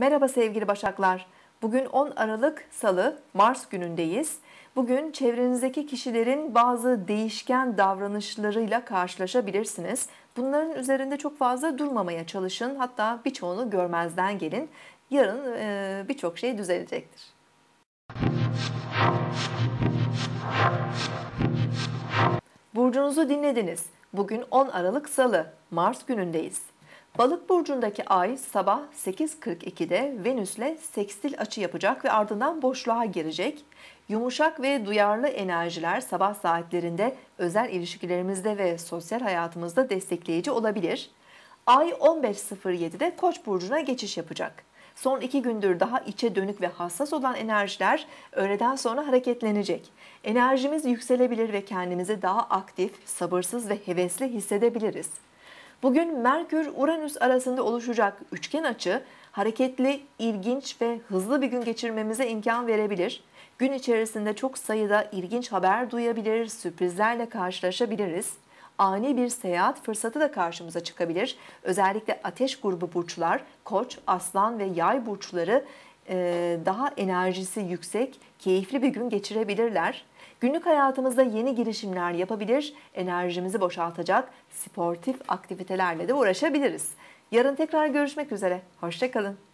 Merhaba sevgili Başaklar. Bugün 10 Aralık Salı, Mars günündeyiz. Bugün çevrenizdeki kişilerin bazı değişken davranışlarıyla karşılaşabilirsiniz. Bunların üzerinde çok fazla durmamaya çalışın. Hatta birçoğunu görmezden gelin. Yarın e, birçok şey düzelecektir. Burcunuzu dinlediniz. Bugün 10 Aralık Salı, Mars günündeyiz. Balık burcundaki ay sabah 8.42'de Venüs'le sekstil açı yapacak ve ardından boşluğa girecek. Yumuşak ve duyarlı enerjiler sabah saatlerinde özel ilişkilerimizde ve sosyal hayatımızda destekleyici olabilir. Ay 15.07'de Koç burcuna geçiş yapacak. Son iki gündür daha içe dönük ve hassas olan enerjiler öğleden sonra hareketlenecek. Enerjimiz yükselebilir ve kendimizi daha aktif, sabırsız ve hevesli hissedebiliriz. Bugün Merkür-Uranüs arasında oluşacak üçgen açı hareketli, ilginç ve hızlı bir gün geçirmemize imkan verebilir. Gün içerisinde çok sayıda ilginç haber duyabilir, sürprizlerle karşılaşabiliriz. Ani bir seyahat fırsatı da karşımıza çıkabilir. Özellikle ateş grubu burçlar, koç, aslan ve yay burçları daha enerjisi yüksek, keyifli bir gün geçirebilirler. Günlük hayatımızda yeni girişimler yapabilir, enerjimizi boşaltacak sportif aktivitelerle de uğraşabiliriz. Yarın tekrar görüşmek üzere. Hoşçakalın.